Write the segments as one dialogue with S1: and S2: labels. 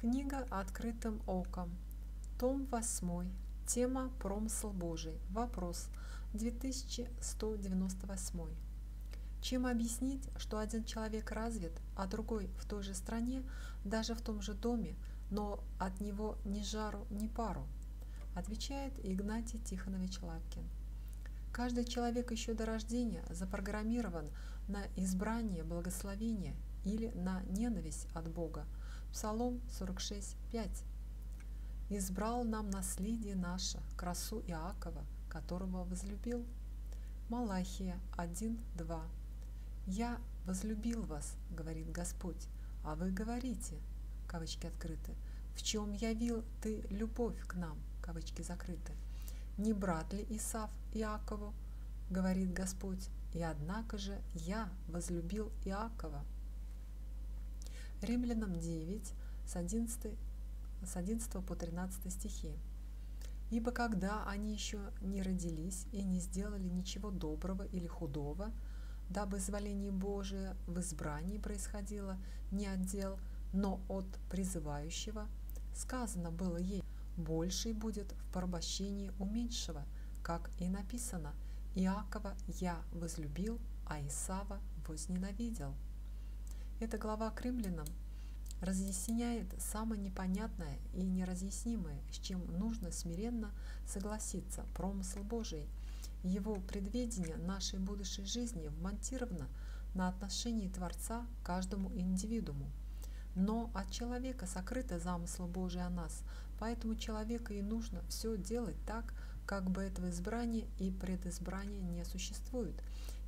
S1: Книга «Открытым оком». Том 8. Тема «Промысл Божий». Вопрос 2198. Чем объяснить, что один человек развит, а другой в той же стране, даже в том же доме, но от него ни жару, ни пару? Отвечает Игнатий Тихонович Лапкин. Каждый человек еще до рождения запрограммирован на избрание благословения или на ненависть от Бога. Псалом 46, 5. «Избрал нам наследие наше, красу Иакова, которого возлюбил». Малахия 1, 2. «Я возлюбил вас, — говорит Господь, — а вы говорите, кавычки открыты, в чем явил ты любовь к нам, кавычки закрыты. Не брат ли Исав Иакову, говорит Господь, и однако же я возлюбил Иакова. Римлянам 9 с 11, с 11 по 13 стихи. Ибо когда они еще не родились и не сделали ничего доброго или худого, дабы изволение Божие в избрании происходило не от дел, но от призывающего, сказано было ей, больший будет в порабощении у меньшего, как и написано, Иакова я возлюбил, а Исава возненавидел. Эта глава к римлянам разъясняет самое непонятное и неразъяснимое, с чем нужно смиренно согласиться, промысл Божий. Его предведение нашей будущей жизни вмонтировано на отношении Творца к каждому индивидууму. Но от человека сокрыты замыслы Божии о нас, поэтому человека и нужно все делать так, как бы этого избрания и предизбрания не существует.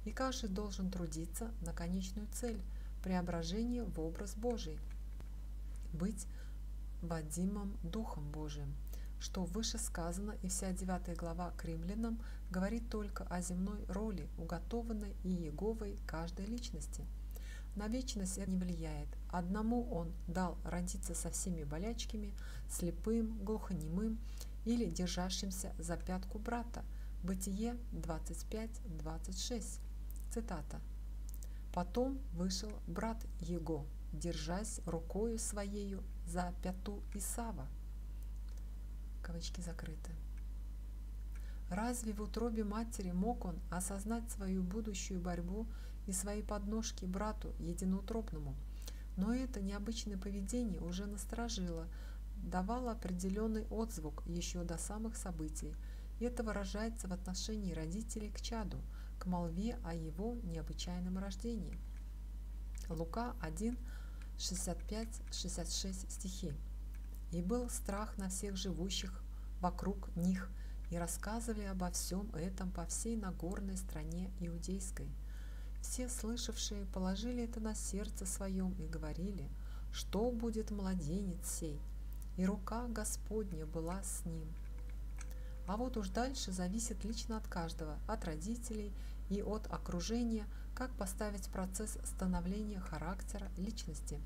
S1: И каждый должен трудиться на конечную цель – преображение в образ Божий – быть Вадимом Духом Божиим, что выше сказано, и вся девятая глава к римлянам говорит только о земной роли, уготованной и Еговой каждой личности. На вечность это не влияет. Одному он дал родиться со всеми болячками, слепым, глухонемым или держащимся за пятку брата. Бытие 25-26. Цитата. Потом вышел брат его, держась рукою своею за пяту Исава. Кавычки закрыты. Разве в утробе матери мог он осознать свою будущую борьбу и свои подножки брату единоутробному? Но это необычное поведение уже насторожило, давало определенный отзвук еще до самых событий. Это выражается в отношении родителей к чаду, к молве о его необычайном рождении. Лука 1, 65-66 стихи. «И был страх на всех живущих вокруг них, и рассказывали обо всем этом по всей Нагорной стране Иудейской. Все слышавшие положили это на сердце своем и говорили, что будет младенец сей, и рука Господня была с ним. А вот уж дальше зависит лично от каждого, от родителей и от окружения, как поставить процесс становления характера личности.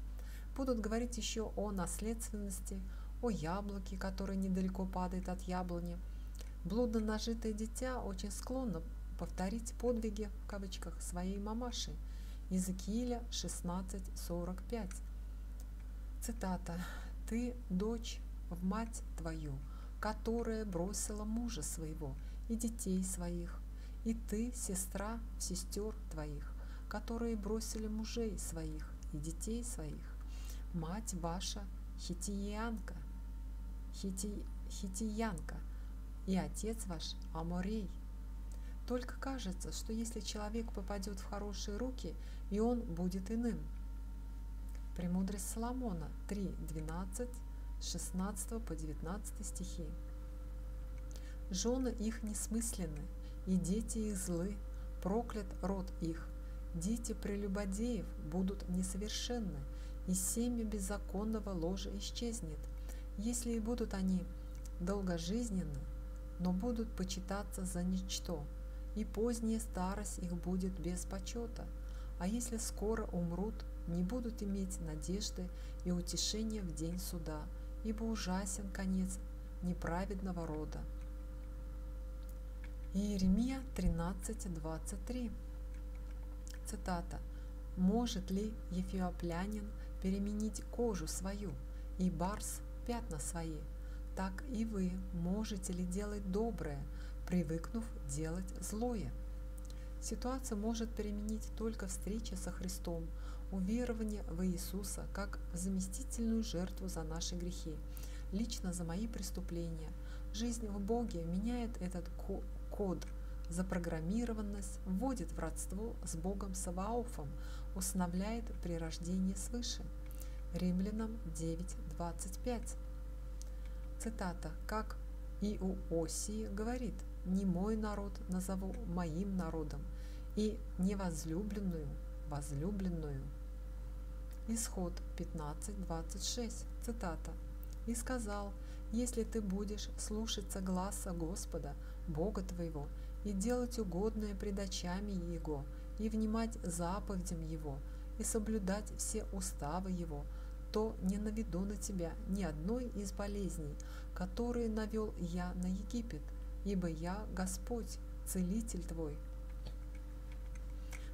S1: Будут говорить еще о наследственности, о яблоке, которое недалеко падает от яблони. Блудно нажитое дитя очень склонно повторить подвиги в кавычках своей мамаши. Иезекииля 16.45. Цитата. «Ты, дочь, в мать твою, которая бросила мужа своего и детей своих, и ты, сестра, сестер твоих, которые бросили мужей своих и детей своих, мать ваша хитиянка, хити, хитиянка, и отец ваш Аморей. Только кажется, что если человек попадет в хорошие руки, и он будет иным. Премудрость Соломона 3, 12, 16 по 19 стихи. Жены их несмысленны, и дети их злы, проклят род их. Дети прелюбодеев будут несовершенны, и семя беззаконного ложа исчезнет, если и будут они долгожизненны, но будут почитаться за ничто, и поздняя старость их будет без почета, а если скоро умрут, не будут иметь надежды и утешения в день суда, ибо ужасен конец неправедного рода. Иеремия 13.23. Цитата. «Может ли ефиоплянин переменить кожу свою и барс пятна свои. Так и вы можете ли делать доброе, привыкнув делать злое? Ситуация может переменить только встреча со Христом, уверование в Иисуса как в заместительную жертву за наши грехи, лично за мои преступления. Жизнь в Боге меняет этот код, запрограммированность, вводит в родство с Богом Саваофом, устанавливает при рождении свыше. Римлянам 9.25. Цитата. «Как и у Осии говорит, не мой народ назову моим народом, и невозлюбленную возлюбленную». Исход 15.26. Цитата. «И сказал, если ты будешь слушаться гласа Господа, Бога твоего, и делать угодное пред очами Его, и внимать заповедям Его, и соблюдать все уставы Его, то не наведу на тебя ни одной из болезней, которые навел я на Египет, ибо я Господь, Целитель твой».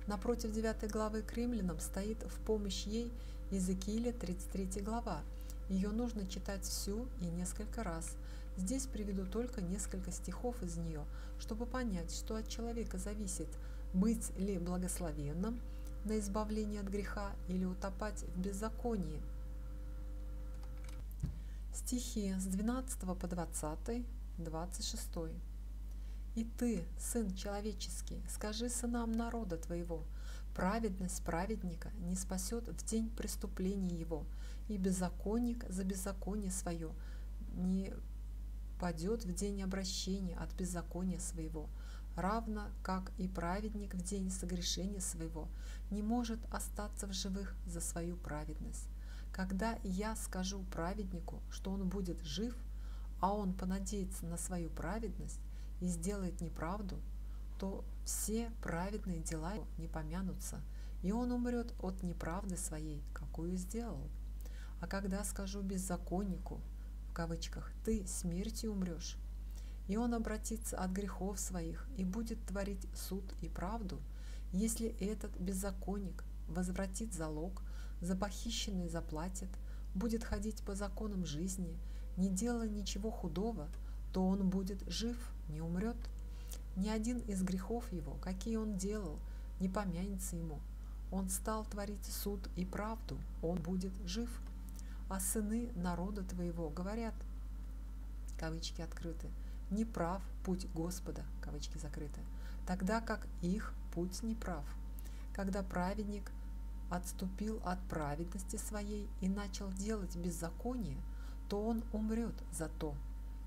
S1: Напротив 9 главы к римлянам стоит в помощь ей Иезекииля 33 глава. Ее нужно читать всю и несколько раз. Здесь приведу только несколько стихов из нее, чтобы понять, что от человека зависит, быть ли благословенным на избавление от греха или утопать в беззаконии – Стихи с 12 по 20, 26. «И ты, сын человеческий, скажи сынам народа твоего, праведность праведника не спасет в день преступления его, и беззаконник за беззаконие свое не падет в день обращения от беззакония своего, равно как и праведник в день согрешения своего не может остаться в живых за свою праведность. Когда я скажу праведнику, что он будет жив, а он понадеется на свою праведность и сделает неправду, то все праведные дела не помянутся, и он умрет от неправды своей, какую сделал. А когда скажу беззаконнику, в кавычках, ты смертью умрешь, и он обратится от грехов своих и будет творить суд и правду, если этот беззаконник возвратит залог, за похищенный заплатит, будет ходить по законам жизни, не делая ничего худого, то он будет жив, не умрет. Ни один из грехов его, какие он делал, не помянется ему. Он стал творить суд и правду, он будет жив. А сыны народа твоего говорят, кавычки открыты, не прав путь Господа, кавычки закрыты, тогда как их путь не прав. Когда праведник отступил от праведности своей и начал делать беззаконие, то он умрет за то.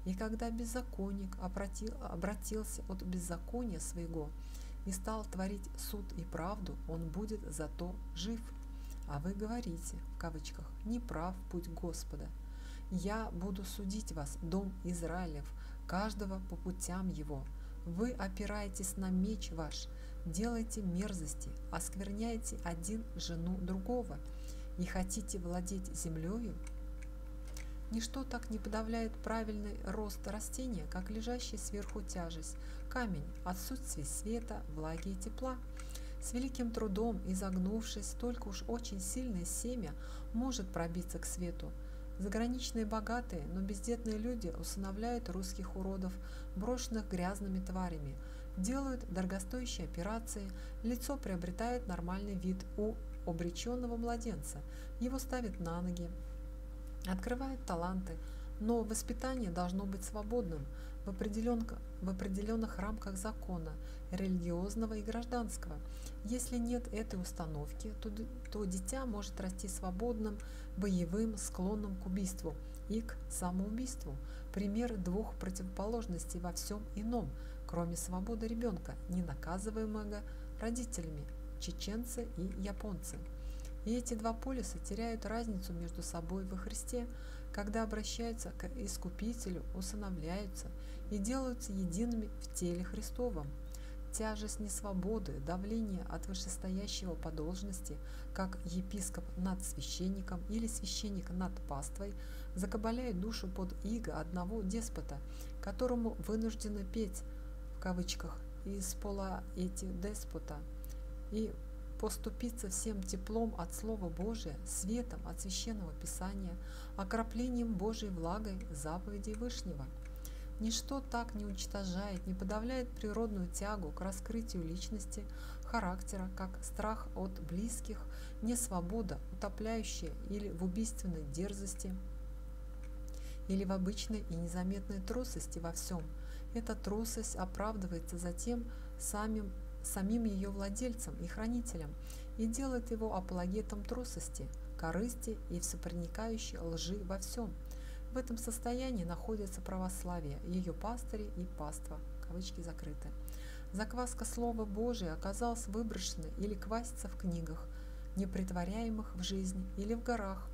S1: И когда беззаконник обратил, обратился от беззакония своего и стал творить суд и правду, он будет за то жив. А вы говорите, в кавычках, не прав путь Господа. Я буду судить вас, дом Израилев, каждого по путям его. Вы опираетесь на меч ваш, делаете мерзости, оскверняете один жену другого и хотите владеть землею, Ничто так не подавляет правильный рост растения, как лежащий сверху тяжесть, камень, отсутствие света, влаги и тепла. С великим трудом, изогнувшись, только уж очень сильное семя может пробиться к свету. Заграничные богатые, но бездетные люди усыновляют русских уродов, брошенных грязными тварями – делают дорогостоящие операции, лицо приобретает нормальный вид у обреченного младенца, его ставят на ноги, открывают таланты, но воспитание должно быть свободным в, в определенных рамках закона, религиозного и гражданского. Если нет этой установки, то, то дитя может расти свободным, боевым, склонным к убийству и к самоубийству. Пример двух противоположностей во всем ином – кроме свободы ребенка, не наказываемого родителями, чеченцы и японцы. И эти два полюса теряют разницу между собой во Христе, когда обращаются к Искупителю, усыновляются и делаются едиными в теле Христовом. Тяжесть несвободы, давление от вышестоящего по должности, как епископ над священником или священник над паствой, закабаляет душу под иго одного деспота, которому вынуждены петь в кавычках из пола эти деспота и поступиться всем теплом от Слова Божия, светом от Священного Писания, окроплением Божией влагой заповедей Вышнего. Ничто так не уничтожает, не подавляет природную тягу к раскрытию личности, характера, как страх от близких, несвобода, утопляющая или в убийственной дерзости, или в обычной и незаметной трусости во всем. Эта трусость оправдывается затем самим самим ее владельцем и хранителем и делает его апологетом трусости, корысти и всепроникающей лжи во всем. В этом состоянии находится православие, ее пастыри и паства. Кавычки закрыты. Закваска Слова Божия оказалась выброшена или квасится в книгах, не притворяемых в жизнь, или в горах,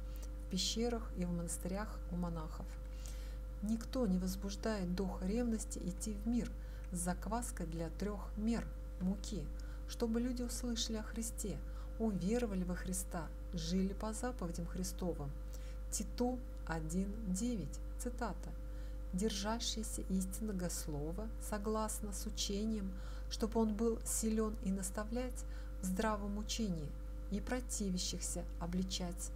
S1: в пещерах и в монастырях у монахов. Никто не возбуждает дух ревности идти в мир с закваской для трех мер – муки, чтобы люди услышали о Христе, уверовали во Христа, жили по заповедям Христовым. Титу 1.9, цитата. «Держащийся истинного слова, согласно с учением, чтобы он был силен и наставлять в здравом учении, и противящихся обличать